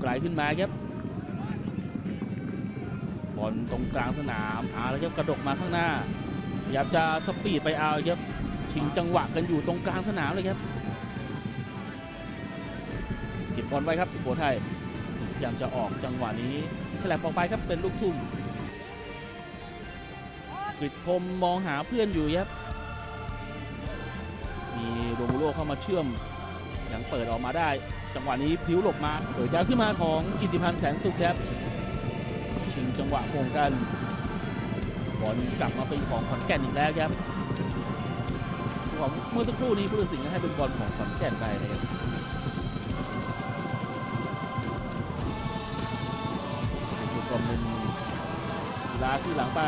ไกลขึ้นมาครับบอลตรงกลางสนามเอาแล้วครับกระดกมาข้างหน้าพยายามจะสปีดไปเอาครับชิงจังหวะกันอยู่ตรงกลางสนามเลยครับเก็บบอลไว้ครับสุโขทัยพยายามจะออกจังหวะนี้ฉลับออกไปครับเป็นลูกทุ่มกฤษพรมมองหาเพื่อนอยู่ครับมีโรมูโรเข้ามาเชื่อมยังเปิดออกมาได้ จังหวะนี้พลิ้วหลบมาเปิดยาวขึ้นมาของกิติพันธ์แสนสุขครับชิงจังหวะโป่งกันบอลกลับมาเป็นของขอนแก่นอีกแล้วครับของเมื่อสักครู่นี้ผู้ตัดสินให้เป็นบอลของขอนแก่นไปนะครับชูกรมเป็นกีฬาที่หลังไป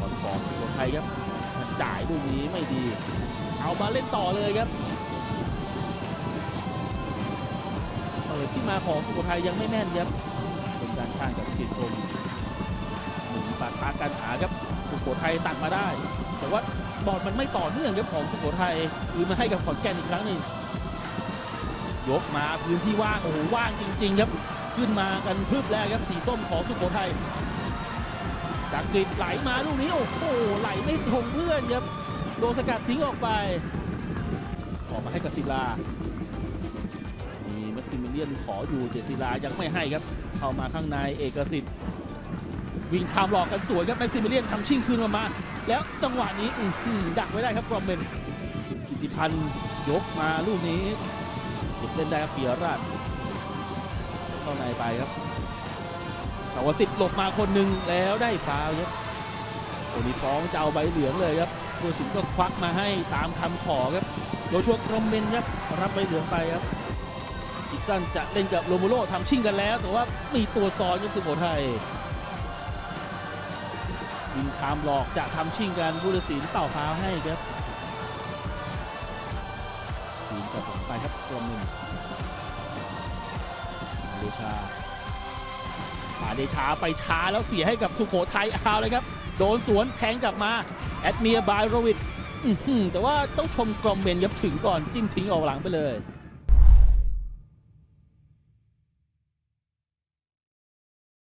บอลของสุโขทัยครับจ่ายลูกนี้ไม่ดี เอามาเล่นต่อเลยครับ ดที่มาของสุโขทัยยังไม่แม่นครับเป็นการข้างกับกิจกรมหนึ่งปาทากันหาครับสุโขทัยตัดมาได้ แต่ว่าบอลมันไม่ต่อเนื่องครับของสุโขทัยคือมาให้กับขอนแก่นอีกครั้งหนึ่งยกมาพื้นที่ว่างโอ้โหว่างจริง ๆ ครับขึ้นมากันพึบแล้วครับสีส้มของสุโขทัยจากกรีดไหลมาลูกนี้โอ้โหไหลไม่ทงเพื่อนครับโดนสกัดทิ้งออกไปออกมาให้กับศิลา เลียนขออยู่เจศิลายังไม่ให้ครับเข้ามาข้างในเอกสิทธิ์วิ่งข้ามหลอกกันสวยครับแม็กซิมิเลียนทำชิ่งคืนมามา แล้วจังหวะนี้ดักไว้ได้ครับกรอมเบนกิติพันธ์ยกมาลูกนี้เก็บเล่นได้ครับเปียราชเข้าในไปครับแต่ว่าสิทธิ์หลบมาคนหนึ่งแล้วได้ฟาวล์ครับโอนิฟ้องจะเอาใบเหลืองเลยครับผู้ตัดสินก็ควักมาให้ตามคำขอครับโดยช่วงกรอมเมนครับรับใบเหลืองไปครับ กสั้นจะเล่นกับโรมูโรทำชิ่งกันแล้ว แต่ว่ามีตัวซ้อนครับสุโขทัยยิงคามหลอกจะทำชิ่งกันผู้ตัดสินเป่าฟาวให้ครับยิงกับหลังไปครับกรมเมนเดชาป่าเดชาไปช้าแล้วเสียให้กับสุโขทัยเอาเลยครับ โดนสวนแทงกลับมา แอดเมียบายโรวิดแต่ว่าต้องชมกรอมเมนยับถึงก่อนจิ้มทิ้งออกหลังไปเลย